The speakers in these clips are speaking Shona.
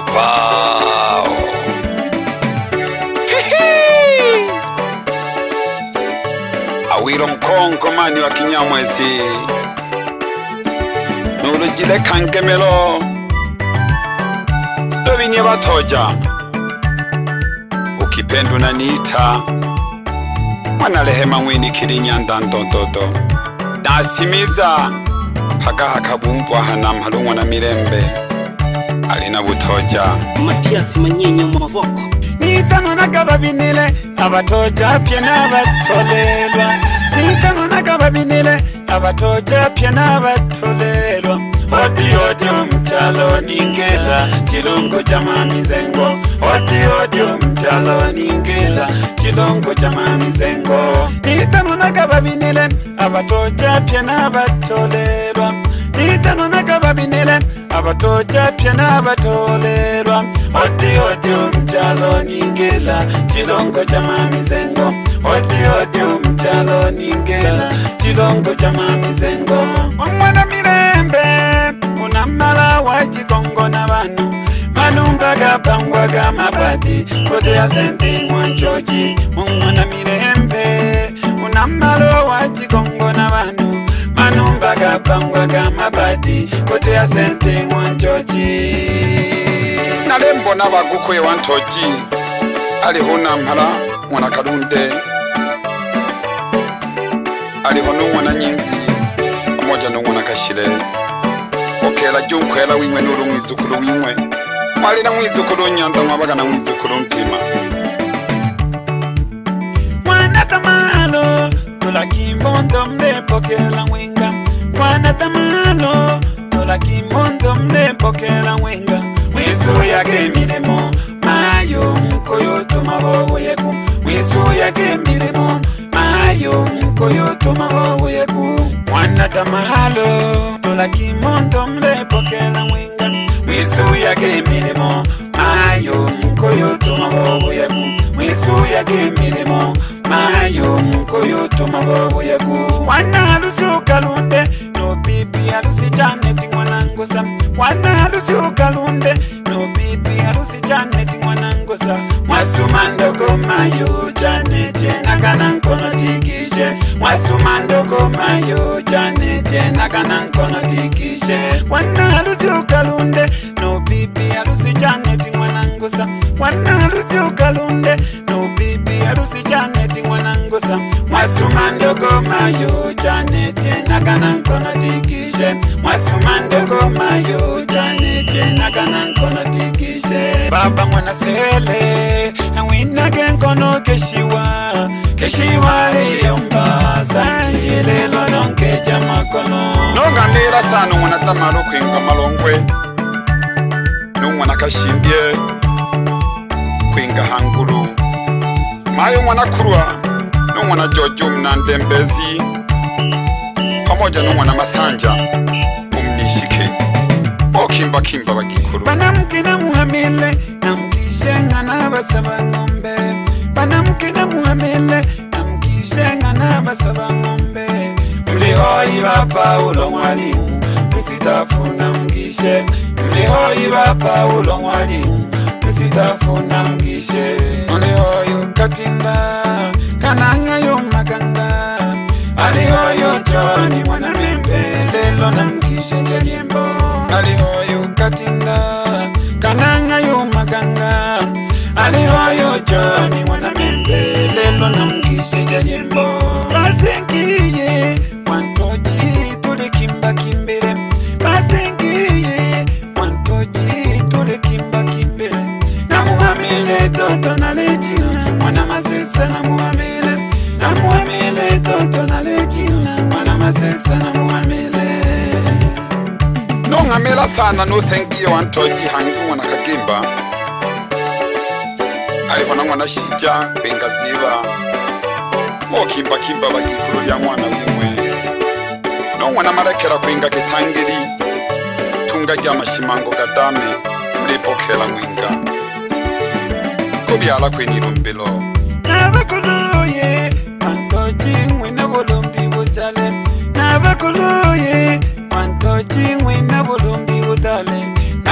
upao. Awiro mani wa Kinyamwezi nulujile kangemelo dobinye batoja ukipendu na nita. mwana mwini kilinyanda ndondodo nasimiza pagaha kabumbwaha hana mhalungwa na mirembe alina butoja matiyasi manyenye mu maboko nitanonaga babinile abatojapye n'abatolerwa nitanonaga babinile abatojapye n'abatolerwa odiodio mchalo ningela chilongo cha mamizengo odiodio mchalo ningela chilongo cha mamizengo nitanonaga babinile abatojapye n'abatolerwa nitanonaga babinile avatotyapyana vatolerwa otioti umtyalo ningela cilongo ca mamizengo otioti umtyalo ningela cilongo ca mamizengo omwana mirembe unamala wa cikongo na vanu manumba gabangwa ga mabadi koteya sente mwancoci omwana mirembe unamala wa cikongo na vanu apangwaga mabadi kote ya sente wantoji nale mbona bagukuye wantoji aliho nampala mwana kalunde aliho nuwana nyinzi amoja nuwana kashile okela jukwela wimwe nulu mwizukulu wimwe mwalina mwizukulu nyanda mwabaga na mwizukulu mpima mwana kamalo tulakimbondo mbepokela mwinga Juana Tamalo kuzvidza mwana harusi ukalunde nobibi harusi janeti mwanangosa mwasuma ndogomayo janete nakana nkono tikishe mwasuma ndogomayo janete nakana nkono tikishe mwana harusi ukalunde nobibi harusi janeti mwanangosa mwana harusi ukalunde nobibi harusi janeti mwanangosa mwasuma ndogomayo janete nakana nkono tikishe mwana masumandeko mayutanete nakana nkono tikishe baba mwana sele awinake nkono keshiwa keshiwa leyomba sanjilelo lonke ja makono nongandira sano mwana tamalo kwinga malongwe nomwana kashindie kwinga hangulu mayo mwana kurwa nomwana jojo mnandembezi pamoja nomwana masanja bakimba bakikuru banamukina muhamile namukishe nga nabasaba ngombe banamukina muhamile namukishe nga nabasaba ngombe mulihoyi ba paulo mwalimu musitafu namukishe mulihoyi ba paulo mwalimu musitafu namukishe mulihoyo katinda kanangayo maganda alihoyo joni mwana mempe lelo namukishe njeliembo alihoyo katinda kanangayo maganga aliwayo jani mwana mimbe lelo namgise janyimbo Hongera sana nusengiye wantoji hangi mwana kagimba Aliho na mwana shija bengaziba Mokimba kimba bagikuru lya mwana wimwe No mwana marekera kwinga gitangiri Tunga rya mashimango gadame mlipokela mwinga Kubyala kwenirumbilo Nabakuluye Antoji mwene bolombi butale Nabakuluye Antoji mwene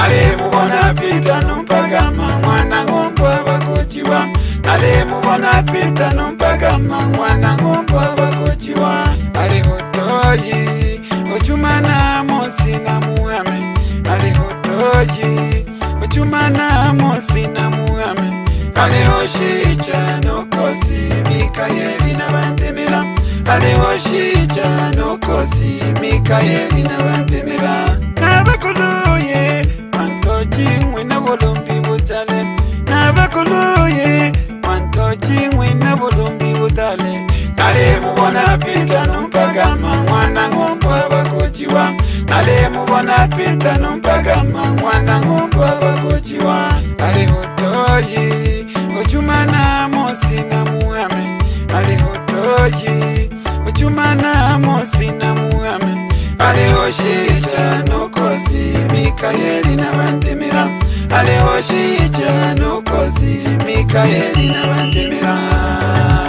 nalemubona pita numpagama mwana ngombwa bakuciwa nalemubona pita numpagama mwana ngombwa bakuciwa alihutoyi ucumana mosi na muame alihutoyi ucumana mosi na muame alihoshica nokosi mikayeli na bandemera alihoshica nokosi mikayeli na bandemera bolumbi butale nabakoloye mantoci ngwina bolumbi butale nale mubona pita numpagama mwana ngombo abakuciwa nale mubona pita numpagama mwana ngombo abakuciwa ale hutoyi ucuma na mosi na muame ale hutoyi ucuma na mosi na muame ale hoshica nokosi mikayeli na bandimira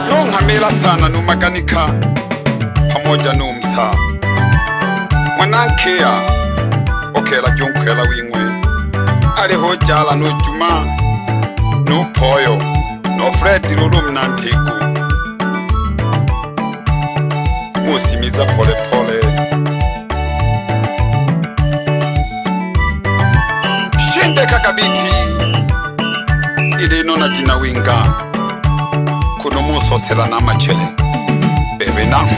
nonkhamela sana numakanika pamoja numsa mwanankheya okhela cyonkhwela wimwe aleho jala nojuma nuphoyo nofredi lulu mnantiku musimiza polepole pole. kabiti ilino na jinawinga kuno musosela na machele bebe nahu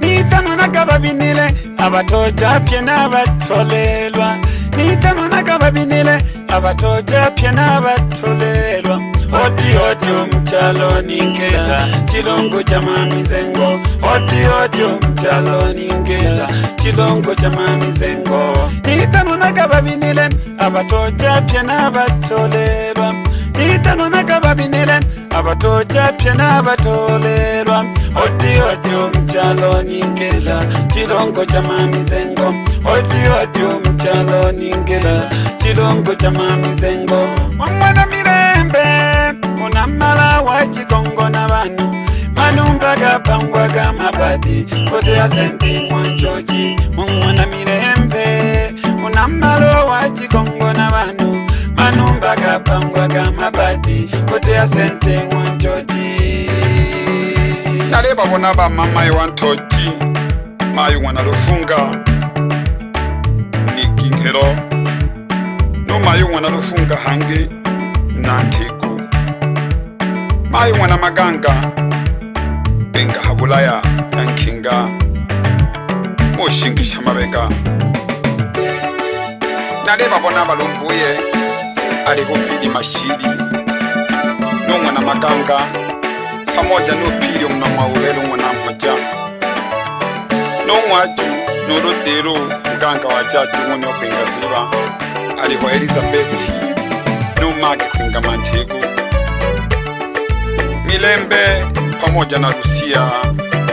nitamanaga babinile abatoja pye nabatolelwa nitamanaga babinile abatoja pye nabatolelwa oti oti omkyalo ningeera kirungo kya maami zengo oti oti omkyalo ningeera kirungo kya maami zengo nitanunaga babinire abatoojapya n'abatolerwa nitanunaga babinire abatoojapya n'abatolerwa oti oti omukyalo ningeera kirungo kya maami oti oti omukyalo ningeera kirungo kya maami zengo mirembe namala wacikongona vanu manumbaga bangwaga mabati kotea sente mwanchoci mumwana mirembe unamala wacikongona vanu manumbaga bangwaga mabati kotea sente mwanchoci taleba bona bamamai wa ntoci mayi mwana lufunga ni kinghelo numayi mwana lufunga hangi na ntiko mai n'wana maganga ringa ha vulaya na nkhinga mo xingi xa mavenga na le va vona valombuye a ri vupili maxili no n'wana maganga phamodya no pili n'wna mawurelo n'wana modya no n'wadyu no rodero muganga wa jadyu n'wini wa kuingaziva a ri wa elizabeti no maki kuinga mantheku Milembe pamoja na Rusia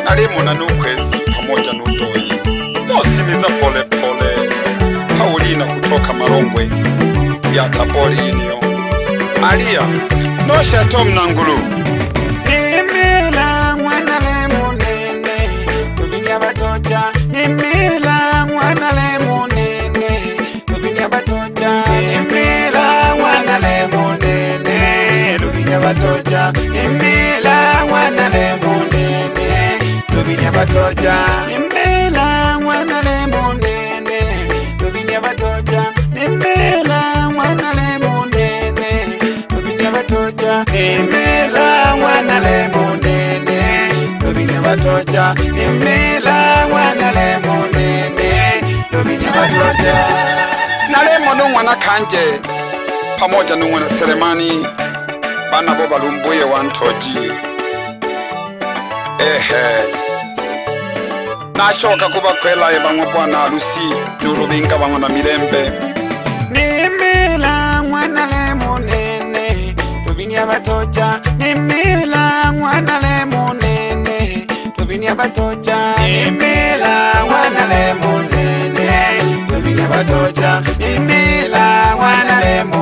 na Limu na Nukwezi pamoja na Udoi, Mosimiza Pole Pole, Paulina kutoka Marongwe ya Tabori, Maria Nosha Tom na Ngulu batoja Nimbela mwana lemu nene Lubinya batoja Nimbela mwana lemu nene Lubinya batoja Nimbela mwana lemu nene Lubinya batoja Nimbela mwana lemu nene Lubinya batoja Nalemo nungwana kanje pamoja nungwana seremani Bana boba lumbuye wantoji Ehe nacoka ko bakhwela e bangwe kwana losi torobeng ka bangwe ba milempe nemela ngwana le monene tobini ya batoja nemela ngwana le monene tobini ya batoja nemela ngwana le monene tobini ya batoja nemela ngwana le monene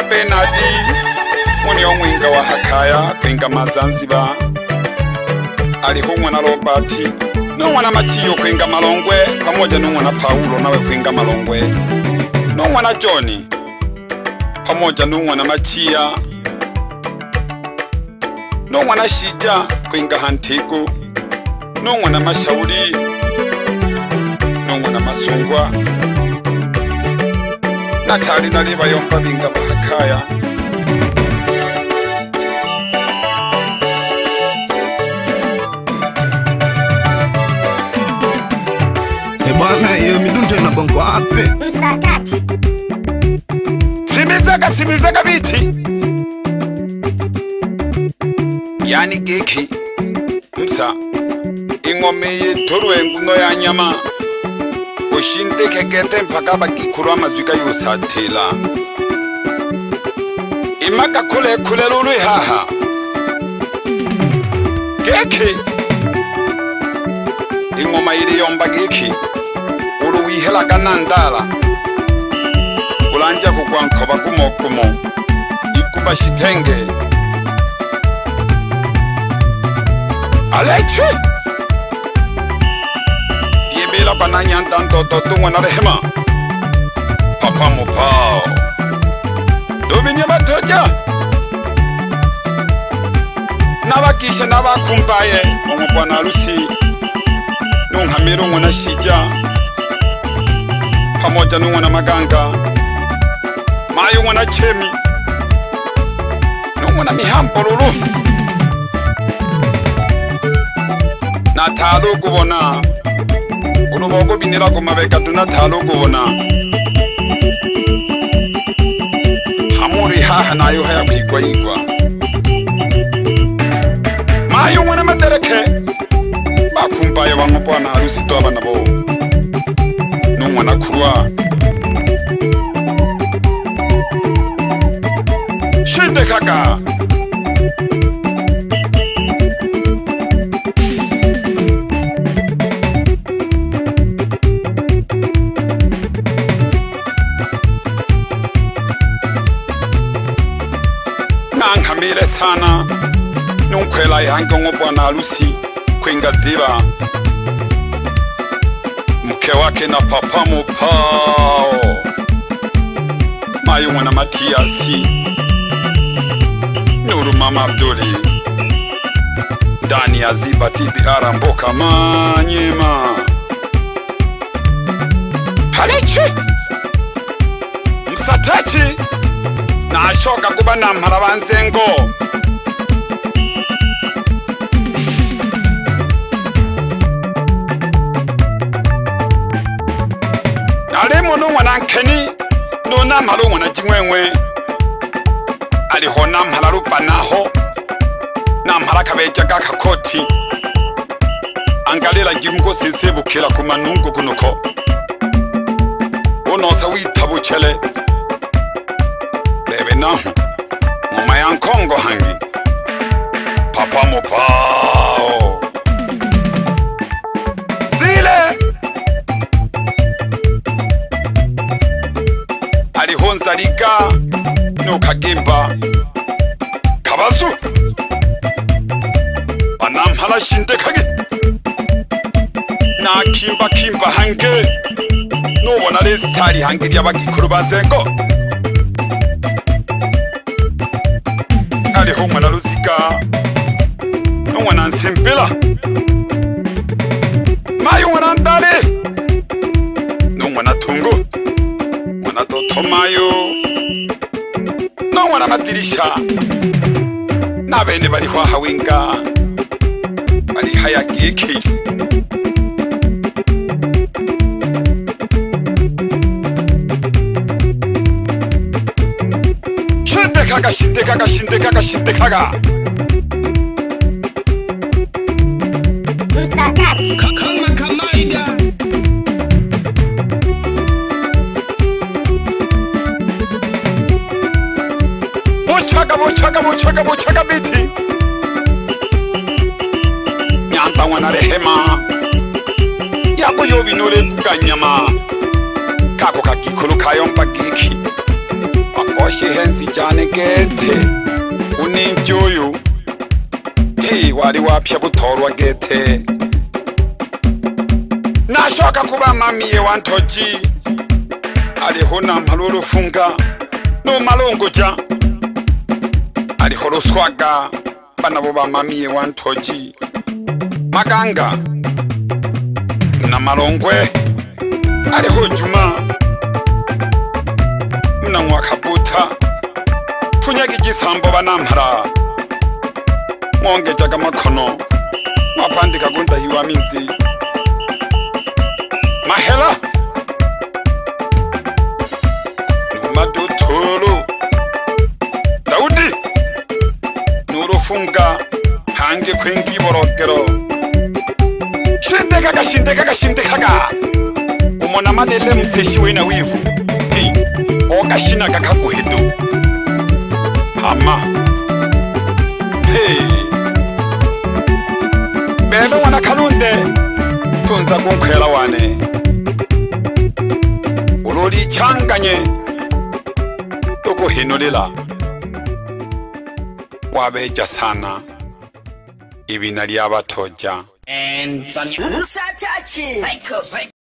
na Benadi munio mwinga wa Hakaya thinga mazanziba aliho mwana Robati nomwana Machiyo kwinga Malongwe pamoja nomwana Paulo nawe kwinga Malongwe nomwana joni pamoja nomwana Machiya nomwana Shija kwinga Hantigu nomwana Mashauri nomwana Masungwa natali nali vayomba vinga vakaya ebwana iyo midunto inagongo ape simizaka simizaka viti yani geki msa ingome yedhorwenguno ya nyama boshintekhekethe mphaka bakikhulu amazwi kayusathela imakakhule ekhulela uluihaha gekhi ingoma ili yomba gekhi uluwihela kanandala kulanja kukwankhoba kumokumo ikuba shithenge alechi la bananya ndando to tungwe na rehema papa mopao dominye batoja na bakishe na bakumbaye omokwana rusi nonghamire ongwe na shija pamoja nongwe na maganga maye ongwe na chemi nongwe na mihampololo na thalo okubona uno va ko binela ko maveka tuna thalo kona hamuri haha na yo haya kuikwa ikwa mayo mwana matereke ba khumpa yo vanga pa na rusi to vana vo no mwana khuwa shinde khaka yange ngobwana harusi kwengaziba mke wake na papa mopao mayumwe na matiyasi nuru mama abduli ndani aziba tibihara mboka manyema halichi msatachi nashoka kuba na mhara wa nzengo mare mono ngwana nkeni no na mhalo ngwana jingwenwe ali hona mhala rupana ho na mhala kabe jaga khakoti angalela jingo sese bukhela kuma nungu kunoko uno sa witha buchele bebe na mama yankongo hangi papa mopaa kazaliga nokagimba kabazu banamparashinde kage nakimbakimba hange nobona resitari hange ryabagikuru bazengo ariho mwana ruziga nomwana nsembela tomayo nonwana madirisha nabene bari hwahawenga bari hayageke shindekaga shindekaga shindekaga shindekaga musakati bochaka bochaka bochaka bochaka biti nyamba ngwana rehema yako yo binole mbuka nyama kako kagikulu kayo mpagiki makoshe henzi jane gete uninjoyu hii wali wapya butorwa gete nashoka kuba mamiye wantoji alihuna malulufunga numalunguja no marikholoswaka panavo vamamiye wa nthoci makanga na malongwe ariho juma mnan'wa khaputha pfunyaki cisambo vanamhara mongecaka makhono mapandikakundahiwa minzi mahela teka ka xinti kha ka ku mona mali le museshi wena wivu hey o ka xinaka kha ku hetu hama hey bebe n'wana khalunde tundza ku nkhwela wane u lo li changanye to ku hinulila wa vedya sana ivina lya vathoja and Sonia. touching!